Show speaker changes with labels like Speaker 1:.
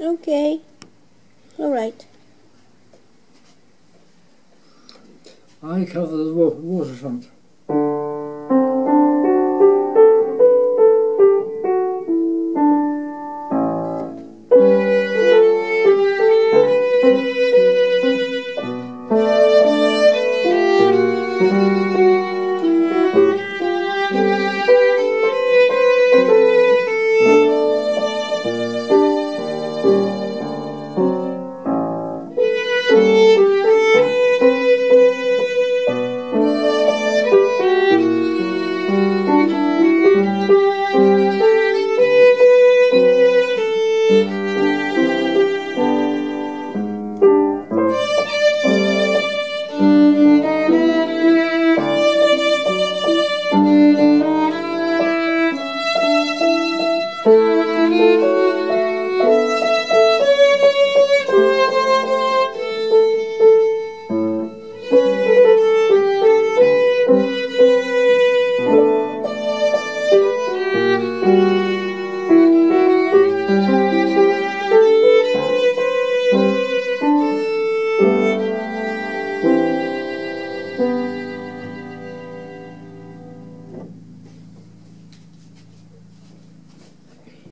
Speaker 1: Okay. All right.
Speaker 2: I cover the wa- waterfront.